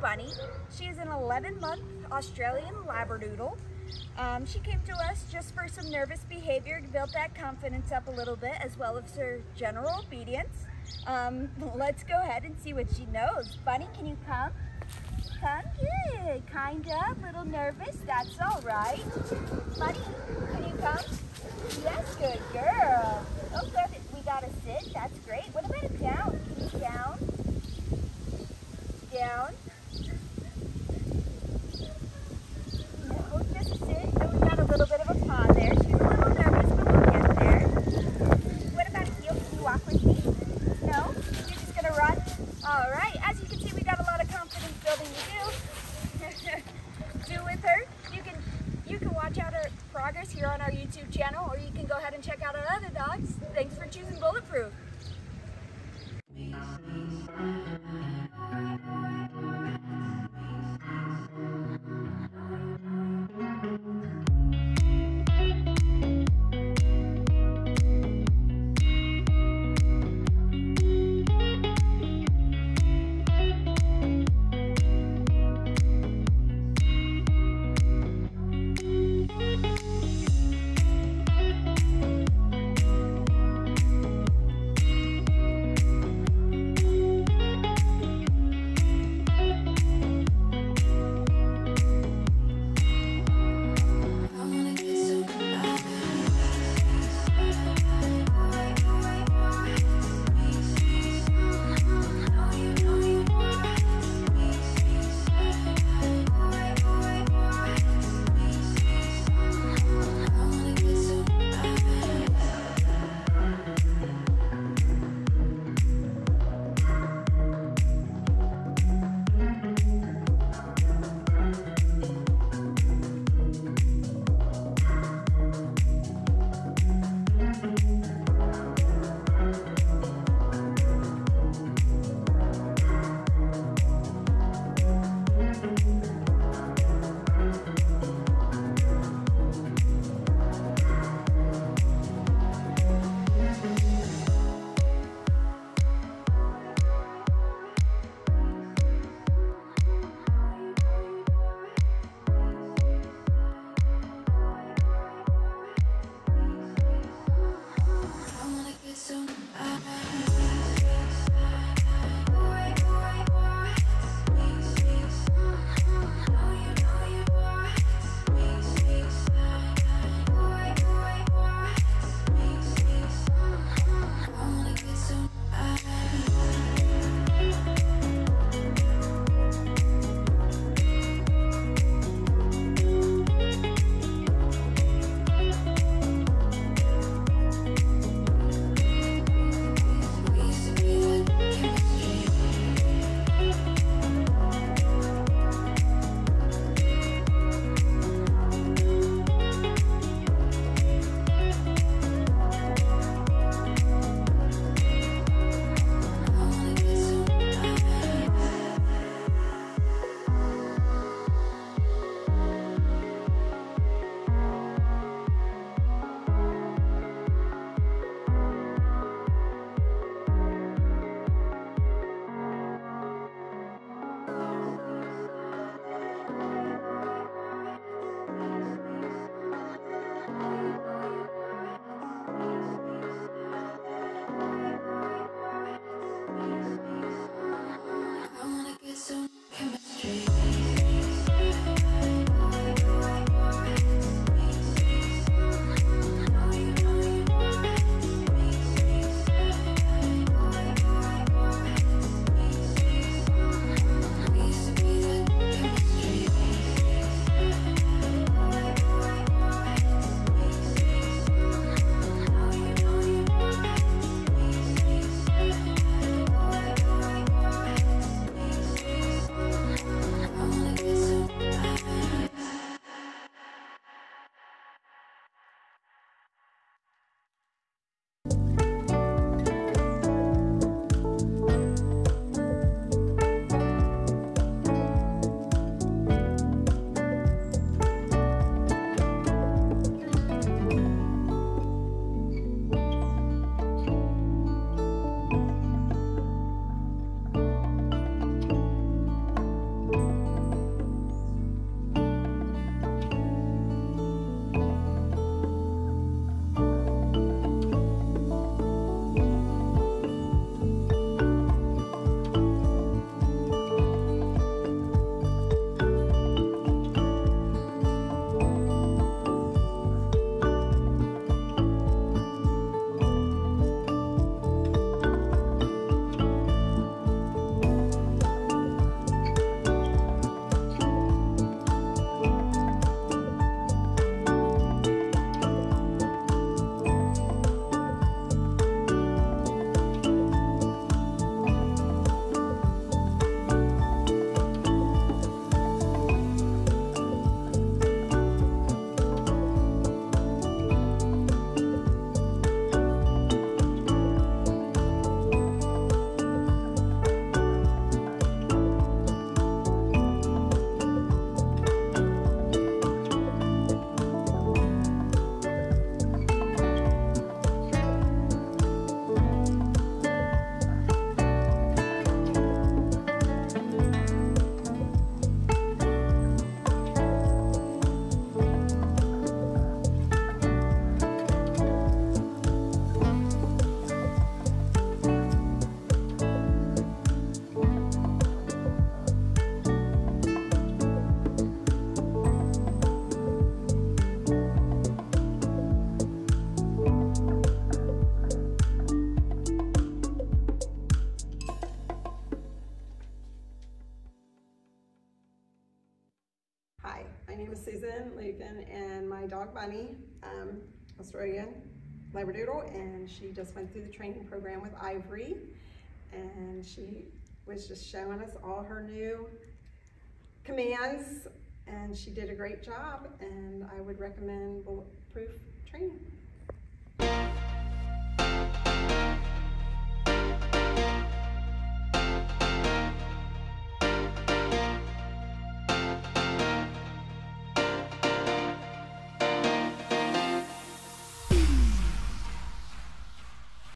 Bunny. She is an 11-month Australian Labradoodle. Um, she came to us just for some nervous behavior to build that confidence up a little bit as well as her general obedience. Um, let's go ahead and see what she knows. Bunny, can you come? Come, good. Kind of, a little nervous, that's all right. Bunny, can you come? Yes, good girl. Oh, good. We got to sit, that's great. What about a down? Can you down? Down. No, just name is Susan Lucan and my dog Bunny, um, Australian Labradoodle, and she just went through the training program with Ivory, and she was just showing us all her new commands, and she did a great job, and I would recommend bulletproof training.